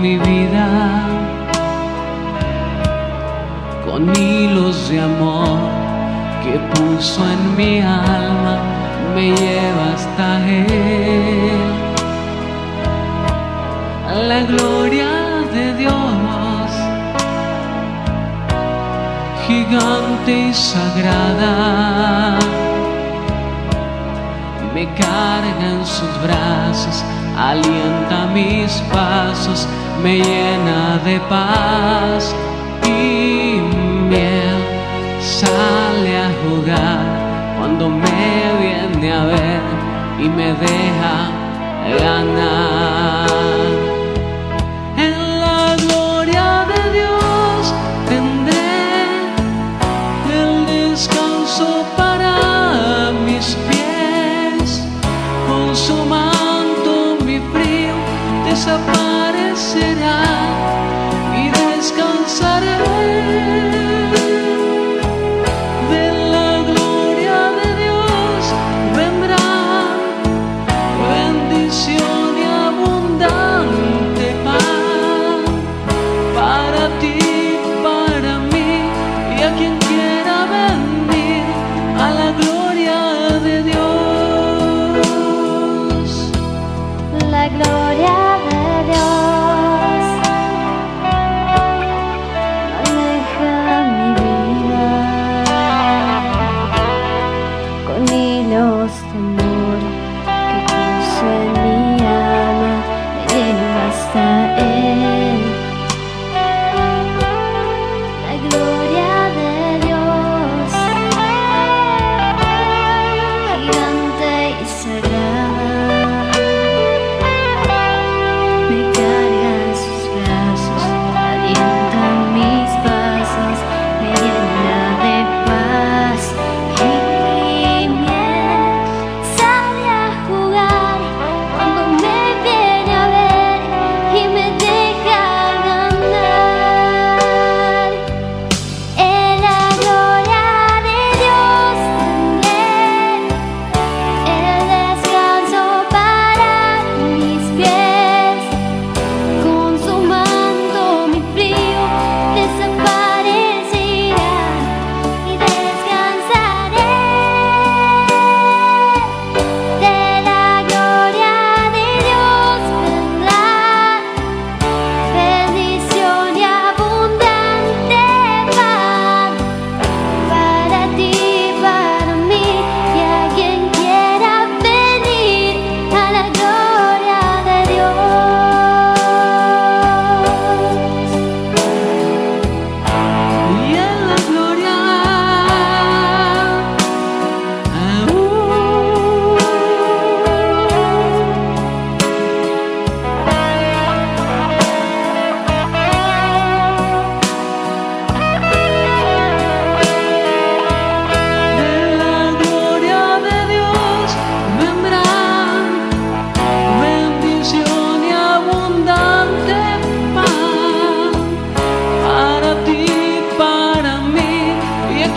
mi vida con hilos de amor que puso en mi alma, me lleva hasta Él. La gloria de Dios, gigante y sagrada, me carga en sus brazos, alienta mis pasos, me llena de paz y miel sale a jugar cuando me viene a ver y me deja ganar. Desaparecerá y descansaré.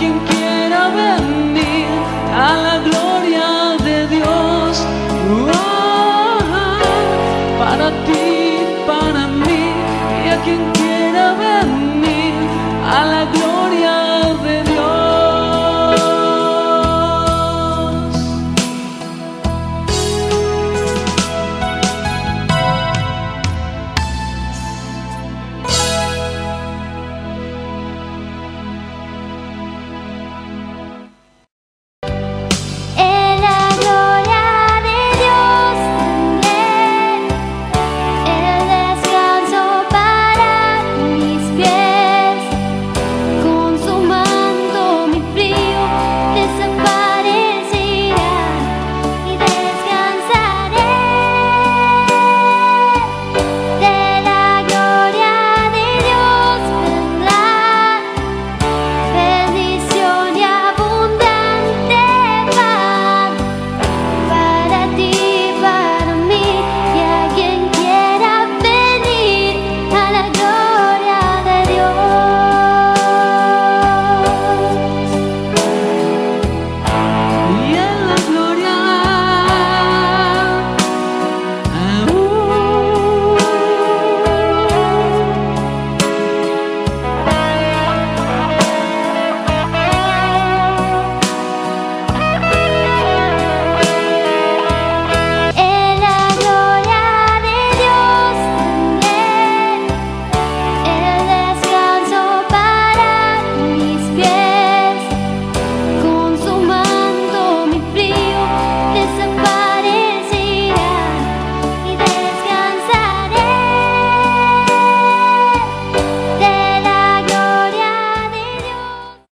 quien quiera venir a la gloria de Dios. Uh-huh. Para ti, para mí, y a quien quiera venir a la gloria.